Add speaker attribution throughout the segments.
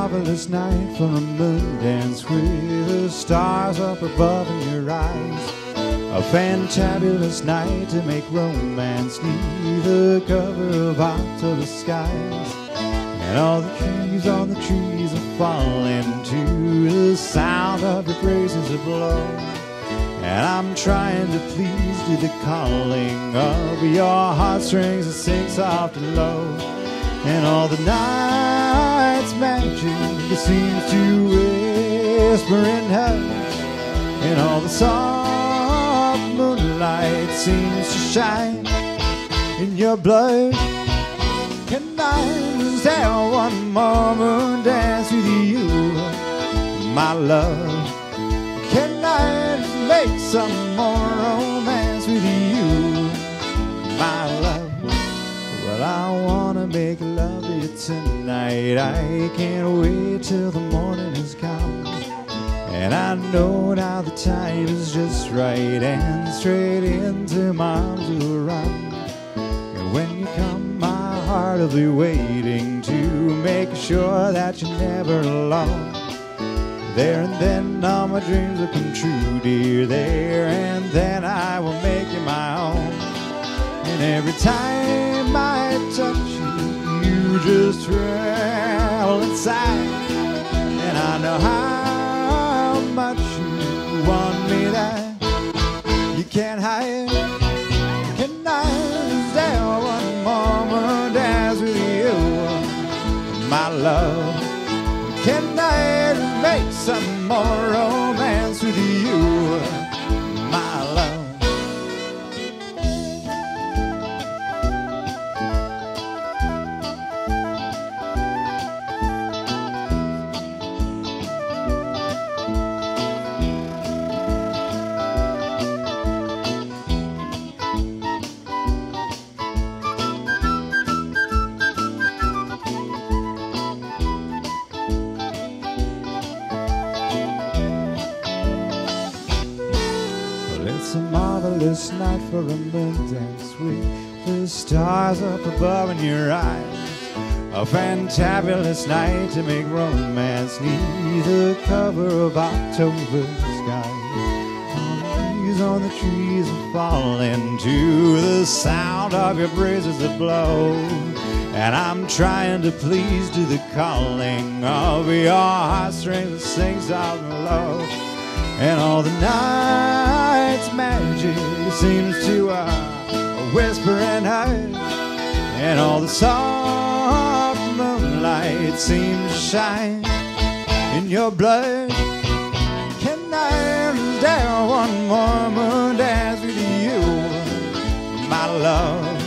Speaker 1: marvelous night for a moon dance with the stars up above in your eyes. A fantabulous night to make romance neath the cover of October skies. And all the trees on the trees are falling to the sound of your praises are blown. And I'm trying to please to the calling of your heartstrings that sing soft and low. And all the night's magic seems to whisper in hush. And all the soft moonlight seems to shine in your blood. Can I just have one more moon dance with you, my love? Can I make some more tonight. I can't wait till the morning is come. And I know now the time is just right, and straight into my arms will run. And when you come, my heart will be waiting to make sure that you're never alone. There and then all my dreams will come true, dear. There and then I will make you my own. And every time I touch just tremble inside. And I know how much you want me that you can't hide. Can I just have one dance with you, my love? Marvelous night for a moon dance with the stars up above in your eyes. A fantabulous night to make romance neath the cover of October sky. Leaves on the trees are falling to the sound of your breezes that blow. And I'm trying to please to the calling of your heartstrings that sing soft and low. And all the night's magic seems to uh, whisper and hide. And all the soft moonlight seems to shine in your blood. Can I have one more moon dance with you, my love?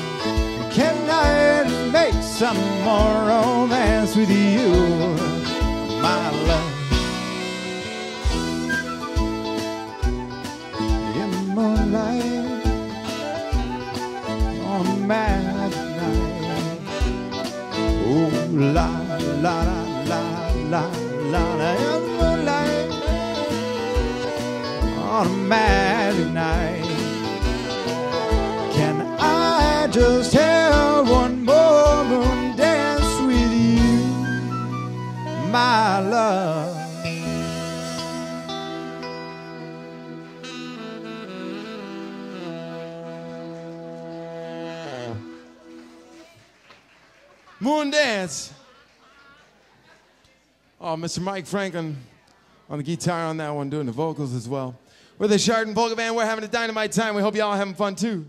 Speaker 1: Can I make some more romance with you, la in the moonlight on a magic night. Can I just have one more moon dance with you, my love?
Speaker 2: Moon Dance. Oh, Mr. Mike Franklin on the guitar on that one, doing the vocals as well. We're the Chardon Polka Band. We're having a dynamite time. We hope you all having fun too.